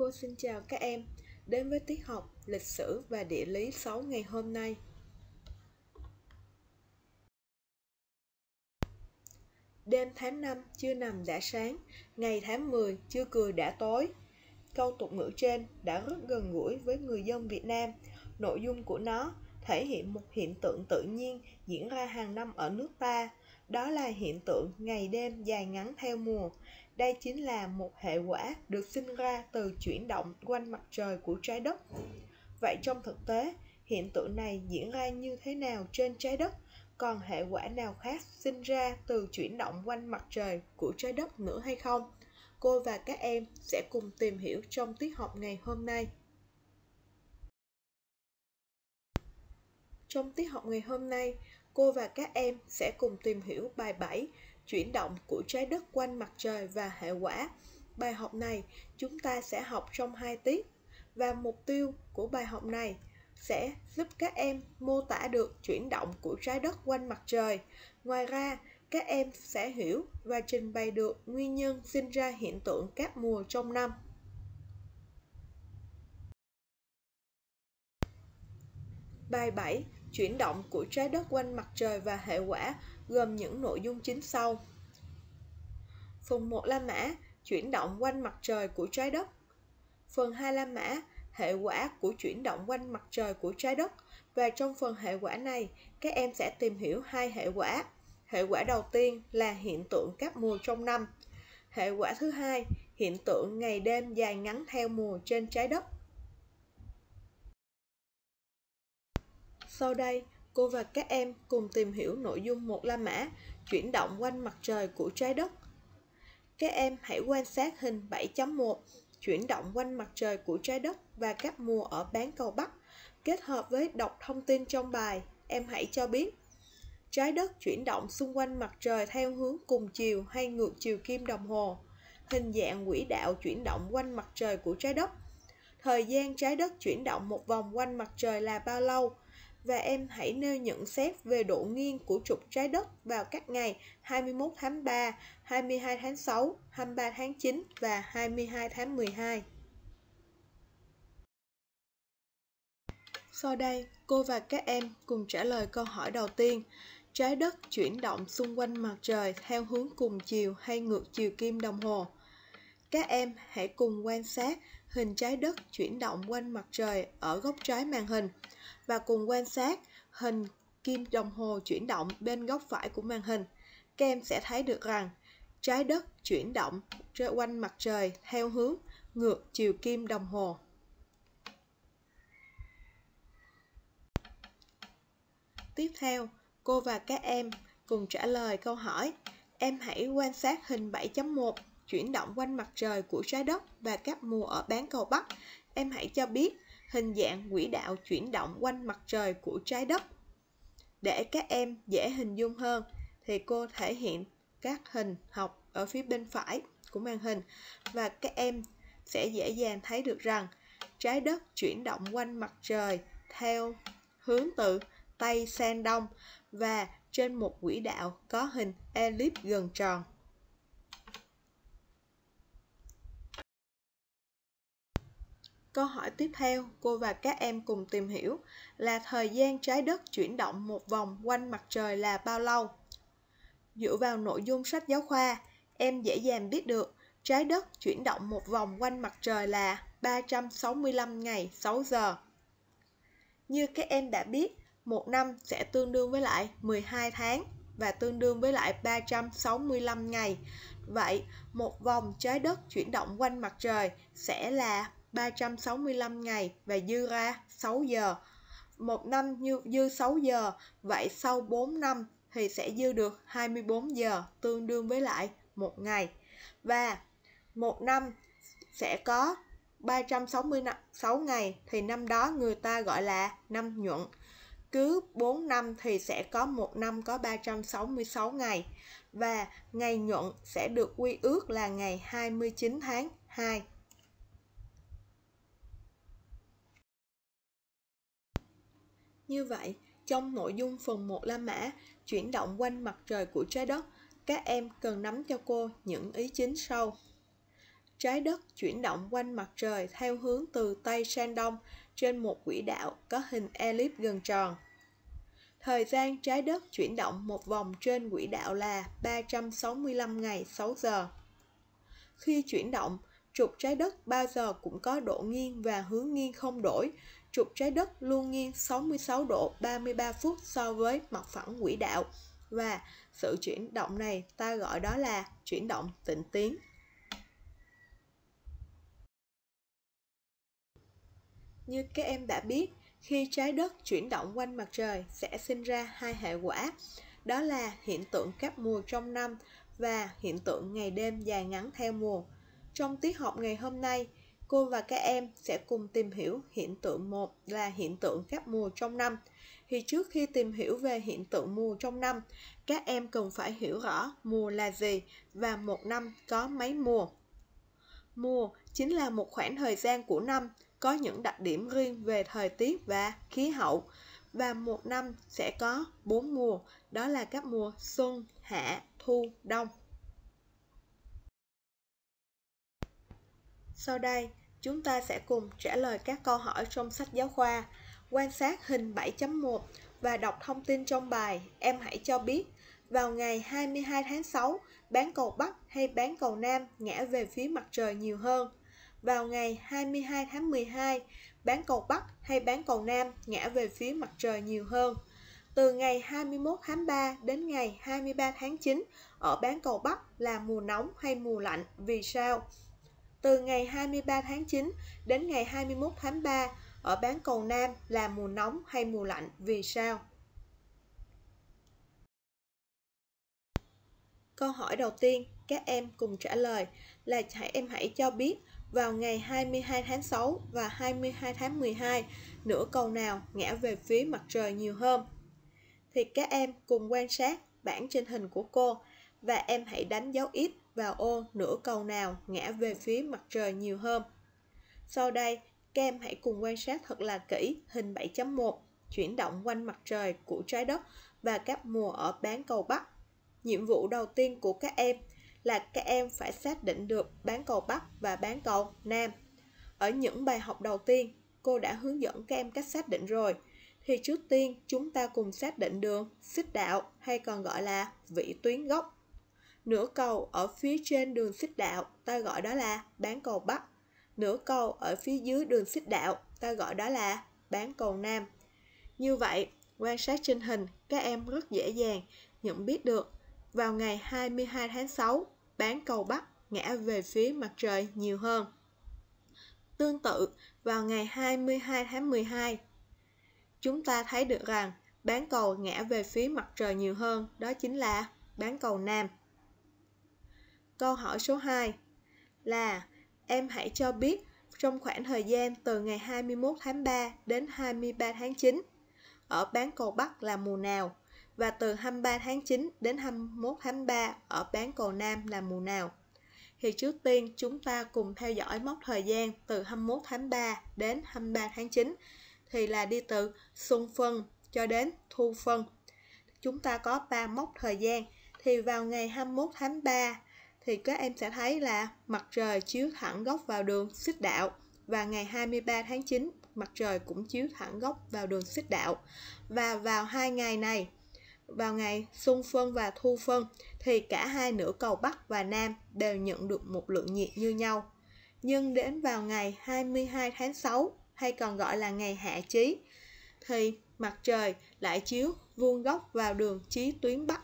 Cô xin chào các em đến với tiết học lịch sử và địa lý 6 ngày hôm nay. Đêm tháng 5 chưa nằm đã sáng, ngày tháng 10 chưa cười đã tối. Câu tục ngữ trên đã rất gần gũi với người dân Việt Nam. Nội dung của nó thể hiện một hiện tượng tự nhiên diễn ra hàng năm ở nước ta. Đó là hiện tượng ngày đêm dài ngắn theo mùa. Đây chính là một hệ quả được sinh ra từ chuyển động quanh mặt trời của trái đất. Vậy trong thực tế, hiện tượng này diễn ra như thế nào trên trái đất? Còn hệ quả nào khác sinh ra từ chuyển động quanh mặt trời của trái đất nữa hay không? Cô và các em sẽ cùng tìm hiểu trong tiết học ngày hôm nay. Trong tiết học ngày hôm nay, cô và các em sẽ cùng tìm hiểu bài 7 chuyển động của trái đất quanh mặt trời và hệ quả. Bài học này chúng ta sẽ học trong hai tiết và mục tiêu của bài học này sẽ giúp các em mô tả được chuyển động của trái đất quanh mặt trời. Ngoài ra, các em sẽ hiểu và trình bày được nguyên nhân sinh ra hiện tượng các mùa trong năm. Bài 7 chuyển động của trái đất quanh mặt trời và hệ quả gồm những nội dung chính sau. Phần 1 La Mã, chuyển động quanh mặt trời của trái đất. Phần 2 La Mã, hệ quả của chuyển động quanh mặt trời của trái đất. Và trong phần hệ quả này, các em sẽ tìm hiểu hai hệ quả. Hệ quả đầu tiên là hiện tượng các mùa trong năm. Hệ quả thứ hai, hiện tượng ngày đêm dài ngắn theo mùa trên trái đất. Sau đây, cô và các em cùng tìm hiểu nội dung một La Mã, chuyển động quanh mặt trời của trái đất. Các em hãy quan sát hình 7.1, chuyển động quanh mặt trời của trái đất và các mùa ở bán cầu Bắc. Kết hợp với đọc thông tin trong bài, em hãy cho biết trái đất chuyển động xung quanh mặt trời theo hướng cùng chiều hay ngược chiều kim đồng hồ, hình dạng quỹ đạo chuyển động quanh mặt trời của trái đất. Thời gian trái đất chuyển động một vòng quanh mặt trời là bao lâu? Và em hãy nêu nhận xét về độ nghiêng của trục trái đất vào các ngày 21 tháng 3, 22 tháng 6, 23 tháng 9 và 22 tháng 12. Sau đây, cô và các em cùng trả lời câu hỏi đầu tiên. Trái đất chuyển động xung quanh mặt trời theo hướng cùng chiều hay ngược chiều kim đồng hồ? Các em hãy cùng quan sát hình trái đất chuyển động quanh mặt trời ở góc trái màn hình và cùng quan sát hình kim đồng hồ chuyển động bên góc phải của màn hình. Các em sẽ thấy được rằng trái đất chuyển động quanh mặt trời theo hướng ngược chiều kim đồng hồ. Tiếp theo, cô và các em cùng trả lời câu hỏi. Em hãy quan sát hình 7.1 chuyển động quanh mặt trời của trái đất và các mùa ở bán cầu Bắc. Em hãy cho biết hình dạng quỹ đạo chuyển động quanh mặt trời của trái đất. Để các em dễ hình dung hơn, thì cô thể hiện các hình học ở phía bên phải của màn hình và các em sẽ dễ dàng thấy được rằng trái đất chuyển động quanh mặt trời theo hướng từ Tây sang Đông và trên một quỹ đạo có hình elip gần tròn. Câu hỏi tiếp theo, cô và các em cùng tìm hiểu là thời gian trái đất chuyển động một vòng quanh mặt trời là bao lâu? Dựa vào nội dung sách giáo khoa, em dễ dàng biết được trái đất chuyển động một vòng quanh mặt trời là 365 ngày 6 giờ. Như các em đã biết, một năm sẽ tương đương với lại 12 tháng và tương đương với lại 365 ngày. Vậy, một vòng trái đất chuyển động quanh mặt trời sẽ là 365 ngày và dư ra 6 giờ. Một năm như dư 6 giờ, vậy sau 4 năm thì sẽ dư được 24 giờ, tương đương với lại một ngày. Và một năm sẽ có 366 ngày thì năm đó người ta gọi là năm nhuận. Cứ 4 năm thì sẽ có một năm có 366 ngày và ngày nhuận sẽ được quy ước là ngày 29 tháng 2. Như vậy, trong nội dung phần 1 La Mã, chuyển động quanh mặt trời của trái đất, các em cần nắm cho cô những ý chính sau. trái đất chuyển động quanh mặt trời theo hướng từ Tây sang Đông trên một quỹ đạo có hình elip gần tròn. Thời gian trái đất chuyển động một vòng trên quỹ đạo là 365 ngày 6 giờ. Khi chuyển động, trục trái đất bao giờ cũng có độ nghiêng và hướng nghiêng không đổi. Trục trái đất luôn nghiêng 66 độ 33 phút so với mặt phẳng quỹ đạo và sự chuyển động này ta gọi đó là chuyển động tịnh tiến. Như các em đã biết, khi trái đất chuyển động quanh mặt trời sẽ sinh ra hai hệ quả, đó là hiện tượng các mùa trong năm và hiện tượng ngày đêm dài ngắn theo mùa. Trong tiết học ngày hôm nay, cô và các em sẽ cùng tìm hiểu hiện tượng một là hiện tượng các mùa trong năm. Thì trước khi tìm hiểu về hiện tượng mùa trong năm, các em cần phải hiểu rõ mùa là gì và một năm có mấy mùa. Mùa chính là một khoảng thời gian của năm có những đặc điểm riêng về thời tiết và khí hậu và một năm sẽ có bốn mùa, đó là các mùa xuân, hạ, thu, đông. Sau đây, chúng ta sẽ cùng trả lời các câu hỏi trong sách giáo khoa. Quan sát hình 7.1 và đọc thông tin trong bài, em hãy cho biết vào ngày 22 tháng 6, bán cầu Bắc hay bán cầu Nam ngã về phía mặt trời nhiều hơn vào ngày 22 tháng 12, bán cầu Bắc hay bán cầu Nam ngã về phía mặt trời nhiều hơn. Từ ngày 21 tháng 3 đến ngày 23 tháng 9, ở bán cầu Bắc là mùa nóng hay mùa lạnh, vì sao? Từ ngày 23 tháng 9 đến ngày 21 tháng 3, ở bán cầu Nam là mùa nóng hay mùa lạnh, vì sao? Câu hỏi đầu tiên, các em cùng trả lời là hãy em hãy cho biết vào ngày 22 tháng 6 và 22 tháng 12, nửa cầu nào ngã về phía mặt trời nhiều hơn. Thì các em cùng quan sát bảng trên hình của cô và em hãy đánh dấu ít vào ô nửa cầu nào ngã về phía mặt trời nhiều hơn. Sau đây, các em hãy cùng quan sát thật là kỹ hình 7.1 chuyển động quanh mặt trời của trái đất và các mùa ở bán cầu Bắc. Nhiệm vụ đầu tiên của các em là các em phải xác định được bán cầu Bắc và bán cầu Nam. Ở những bài học đầu tiên, cô đã hướng dẫn các em cách xác định rồi. Thì trước tiên chúng ta cùng xác định đường xích đạo hay còn gọi là vĩ tuyến gốc. Nửa cầu ở phía trên đường xích đạo ta gọi đó là bán cầu Bắc. Nửa cầu ở phía dưới đường xích đạo ta gọi đó là bán cầu Nam. Như vậy, quan sát trên hình các em rất dễ dàng nhận biết được vào ngày 22 tháng 6, bán cầu Bắc ngã về phía mặt trời nhiều hơn. Tương tự, vào ngày 22 tháng 12, chúng ta thấy được rằng bán cầu ngã về phía mặt trời nhiều hơn, đó chính là bán cầu Nam. Câu hỏi số 2 là, em hãy cho biết trong khoảng thời gian từ ngày 21 tháng 3 đến 23 tháng 9 ở bán cầu Bắc là mùa nào? và từ 23 tháng 9 đến 21 tháng 3 ở bán cầu Nam là mùa nào. Thì trước tiên, chúng ta cùng theo dõi mốc thời gian từ 21 tháng 3 đến 23 tháng 9 thì là đi từ xuân phân cho đến thu phân. Chúng ta có 3 mốc thời gian thì vào ngày 21 tháng 3 thì các em sẽ thấy là mặt trời chiếu thẳng góc vào đường xích đạo và ngày 23 tháng 9 mặt trời cũng chiếu thẳng góc vào đường xích đạo. Và vào hai ngày này, vào ngày xuân phân và thu phân, thì cả hai nửa cầu Bắc và Nam đều nhận được một lượng nhiệt như nhau. Nhưng đến vào ngày 22 tháng 6 hay còn gọi là ngày hạ chí, thì mặt trời lại chiếu vuông góc vào đường chí tuyến Bắc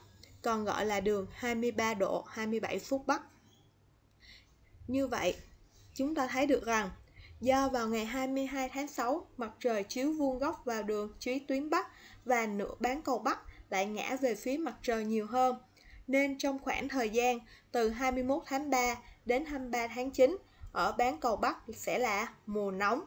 còn gọi là đường 23 độ 27 phút Bắc. Như vậy, chúng ta thấy được rằng do vào ngày 22 tháng 6 mặt trời chiếu vuông góc vào đường chí tuyến Bắc và nửa bán cầu Bắc lại ngã về phía mặt trời nhiều hơn. Nên trong khoảng thời gian từ 21 tháng 3 đến 23 tháng 9 ở bán cầu Bắc sẽ là mùa nóng.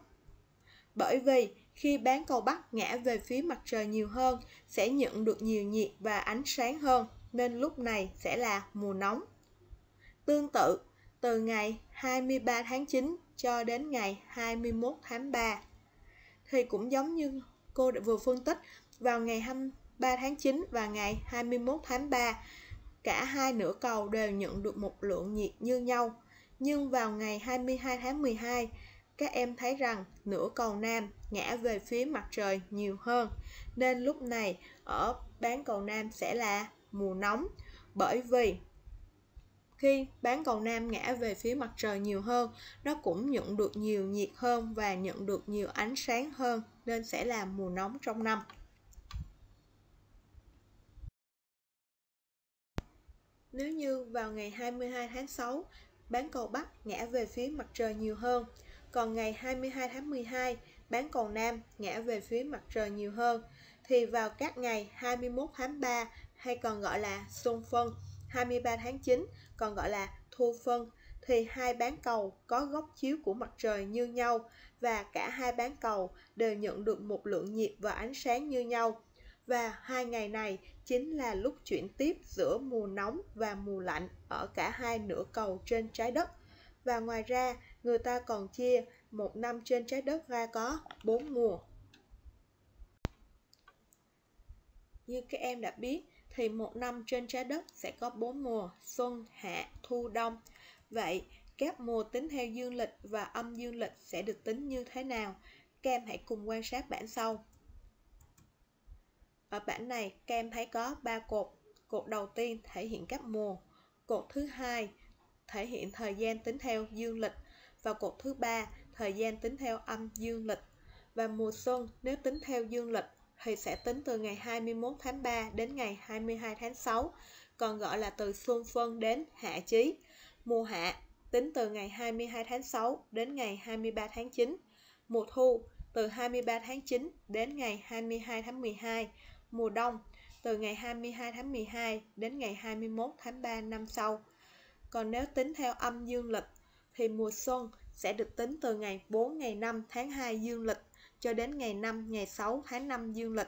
Bởi vì khi bán cầu Bắc ngã về phía mặt trời nhiều hơn sẽ nhận được nhiều nhiệt và ánh sáng hơn nên lúc này sẽ là mùa nóng. Tương tự, từ ngày 23 tháng 9 cho đến ngày 21 tháng 3 thì cũng giống như cô đã vừa phân tích vào ngày 23 tháng 9 và ngày 21 tháng 3. Cả hai nửa cầu đều nhận được một lượng nhiệt như nhau. Nhưng vào ngày 22 tháng 12, các em thấy rằng nửa cầu nam ngã về phía mặt trời nhiều hơn, nên lúc này ở bán cầu nam sẽ là mùa nóng, bởi vì khi bán cầu nam ngã về phía mặt trời nhiều hơn, nó cũng nhận được nhiều nhiệt hơn và nhận được nhiều ánh sáng hơn, nên sẽ là mùa nóng trong năm. Nếu như vào ngày 22 tháng 6, bán cầu Bắc ngã về phía mặt trời nhiều hơn, còn ngày 22 tháng 12, bán cầu Nam ngã về phía mặt trời nhiều hơn, thì vào các ngày 21 tháng 3 hay còn gọi là xuân phân, 23 tháng 9 còn gọi là thu phân, thì hai bán cầu có góc chiếu của mặt trời như nhau và cả hai bán cầu đều nhận được một lượng nhiệt và ánh sáng như nhau. Và hai ngày này chính là lúc chuyển tiếp giữa mùa nóng và mùa lạnh ở cả hai nửa cầu trên trái đất. Và ngoài ra, người ta còn chia một năm trên trái đất ra có bốn mùa. Như các em đã biết, thì một năm trên trái đất sẽ có bốn mùa, xuân, hạ, thu, đông. Vậy, các mùa tính theo dương lịch và âm dương lịch sẽ được tính như thế nào? Các em hãy cùng quan sát bản sau. Ở bản này, các em thấy có 3 cột. Cột đầu tiên thể hiện các mùa. Cột thứ hai thể hiện thời gian tính theo dương lịch. Và cột thứ ba thời gian tính theo âm dương lịch. Và mùa xuân nếu tính theo dương lịch thì sẽ tính từ ngày 21 tháng 3 đến ngày 22 tháng 6, còn gọi là từ xuân phân đến hạ chí. Mùa hạ tính từ ngày 22 tháng 6 đến ngày 23 tháng 9. Mùa thu từ 23 tháng 9 đến ngày 22 tháng 12 mùa đông từ ngày 22 tháng 12 đến ngày 21 tháng 3 năm sau. Còn nếu tính theo âm dương lịch thì mùa xuân sẽ được tính từ ngày 4 ngày 5 tháng 2 dương lịch cho đến ngày 5 ngày 6 tháng 5 dương lịch.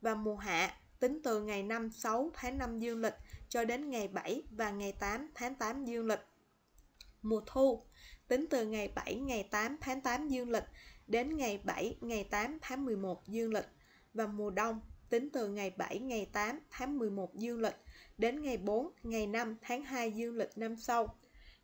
Và mùa hạ tính từ ngày 5 6 tháng 5 dương lịch cho đến ngày 7 và ngày 8 tháng 8 dương lịch. Mùa thu tính từ ngày 7 ngày 8 tháng 8 dương lịch đến ngày 7 ngày 8 tháng 11 dương lịch. Và mùa đông tính từ ngày 7 ngày 8 tháng 11 dương lịch đến ngày 4 ngày 5 tháng 2 dương lịch năm sau.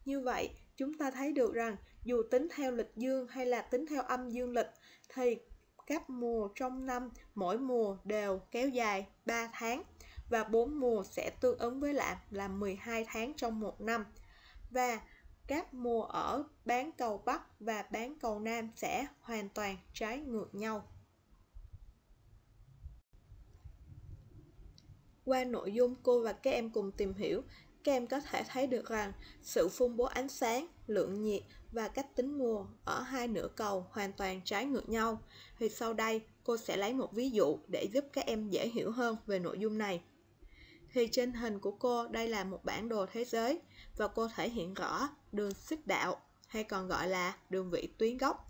Như vậy, chúng ta thấy được rằng dù tính theo lịch dương hay là tính theo âm dương lịch thì các mùa trong năm mỗi mùa đều kéo dài 3 tháng và 4 mùa sẽ tương ứng với lại là 12 tháng trong một năm. Và các mùa ở bán cầu Bắc và bán cầu Nam sẽ hoàn toàn trái ngược nhau. Qua nội dung cô và các em cùng tìm hiểu, các em có thể thấy được rằng sự phân bố ánh sáng, lượng nhiệt và cách tính mùa ở hai nửa cầu hoàn toàn trái ngược nhau. Thì sau đây, cô sẽ lấy một ví dụ để giúp các em dễ hiểu hơn về nội dung này. Thì trên hình của cô, đây là một bản đồ thế giới và cô thể hiện rõ đường xích đạo hay còn gọi là đường vị tuyến gốc.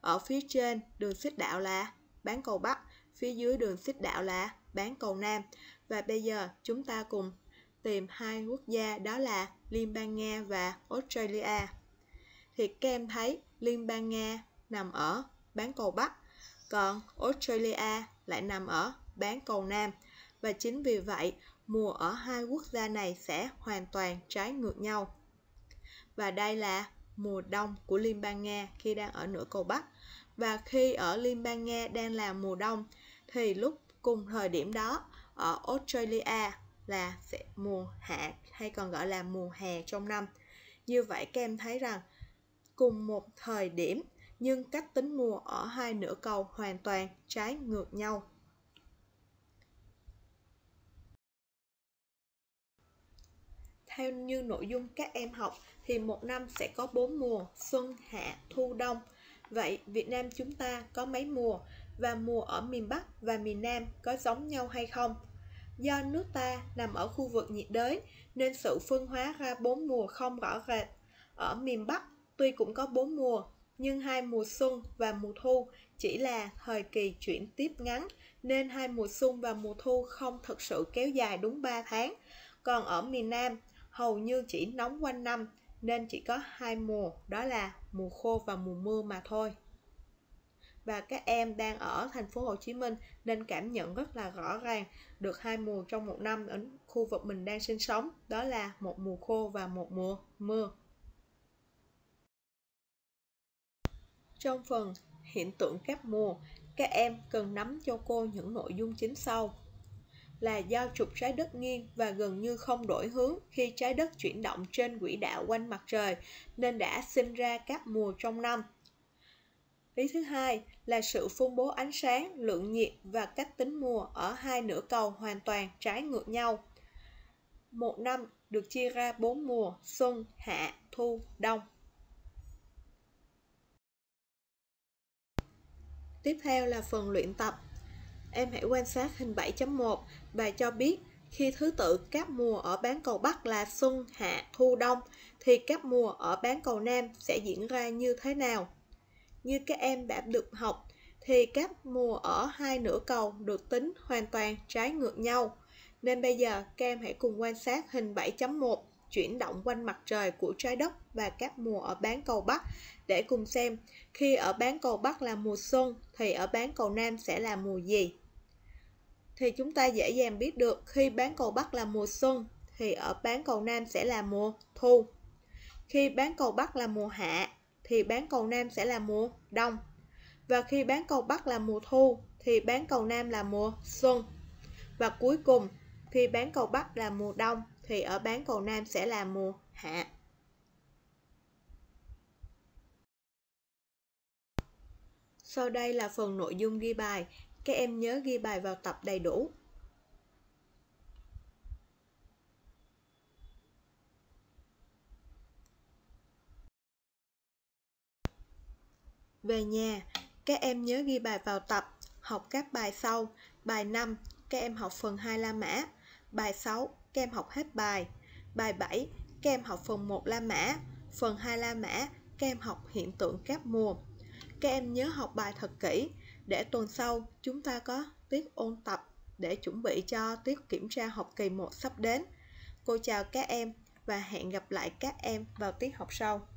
Ở phía trên, đường xích đạo là bán cầu Bắc, phía dưới đường xích đạo là bán cầu Nam. Và bây giờ chúng ta cùng tìm hai quốc gia đó là Liên bang Nga và Australia. Thì các em thấy Liên bang Nga nằm ở bán cầu Bắc, còn Australia lại nằm ở bán cầu Nam. Và chính vì vậy, mùa ở hai quốc gia này sẽ hoàn toàn trái ngược nhau. Và đây là mùa đông của Liên bang Nga khi đang ở nửa cầu Bắc. Và khi ở Liên bang Nga đang là mùa đông, thì lúc cùng thời điểm đó ở Australia là sẽ mùa hạ hay còn gọi là mùa hè trong năm. Như vậy các em thấy rằng cùng một thời điểm nhưng cách tính mùa ở hai nửa cầu hoàn toàn trái ngược nhau. Theo như nội dung các em học thì một năm sẽ có 4 mùa, xuân, hạ, thu, đông. Vậy Việt Nam chúng ta có mấy mùa và mùa ở miền Bắc và miền Nam có giống nhau hay không? Do nước ta nằm ở khu vực nhiệt đới nên sự phân hóa ra bốn mùa không rõ rệt. Ở miền Bắc tuy cũng có bốn mùa, nhưng hai mùa xuân và mùa thu chỉ là thời kỳ chuyển tiếp ngắn nên hai mùa xuân và mùa thu không thực sự kéo dài đúng 3 tháng. Còn ở miền Nam hầu như chỉ nóng quanh năm nên chỉ có hai mùa đó là mùa khô và mùa mưa mà thôi và các em đang ở thành phố Hồ Chí Minh nên cảm nhận rất là rõ ràng được hai mùa trong một năm ở khu vực mình đang sinh sống, đó là một mùa khô và một mùa mưa. Trong phần hiện tượng các mùa, các em cần nắm cho cô những nội dung chính sau. Là do trục trái đất nghiêng và gần như không đổi hướng khi trái đất chuyển động trên quỹ đạo quanh mặt trời nên đã sinh ra các mùa trong năm – Lý thứ hai là sự phân bố ánh sáng, lượng nhiệt và cách tính mùa ở hai nửa cầu hoàn toàn trái ngược nhau. Một năm được chia ra bốn mùa, xuân, hạ, thu, đông. Tiếp theo là phần luyện tập. Em hãy quan sát hình 7.1 và cho biết khi thứ tự các mùa ở bán cầu Bắc là xuân, hạ, thu, đông thì các mùa ở bán cầu Nam sẽ diễn ra như thế nào? Như các em đã được học, thì các mùa ở hai nửa cầu được tính hoàn toàn trái ngược nhau. Nên bây giờ, các em hãy cùng quan sát hình 7.1 chuyển động quanh mặt trời của trái đất và các mùa ở bán cầu Bắc để cùng xem khi ở bán cầu Bắc là mùa xuân thì ở bán cầu Nam sẽ là mùa gì. Thì chúng ta dễ dàng biết được khi bán cầu Bắc là mùa xuân thì ở bán cầu Nam sẽ là mùa thu. Khi bán cầu Bắc là mùa hạ thì bán cầu Nam sẽ là mùa đông. Và khi bán cầu Bắc là mùa thu thì bán cầu Nam là mùa xuân. Và cuối cùng, khi bán cầu Bắc là mùa đông thì ở bán cầu Nam sẽ là mùa hạ. Sau đây là phần nội dung ghi bài. Các em nhớ ghi bài vào tập đầy đủ. Về nhà, các em nhớ ghi bài vào tập, học các bài sau. Bài 5, các em học phần 2 La Mã. Bài 6, các em học hết bài. Bài 7, các em học phần 1 La Mã. Phần 2 La Mã, các em học hiện tượng các mùa. Các em nhớ học bài thật kỹ để tuần sau chúng ta có tiết ôn tập để chuẩn bị cho tiết kiểm tra học kỳ 1 sắp đến. Cô chào các em và hẹn gặp lại các em vào tiết học sau.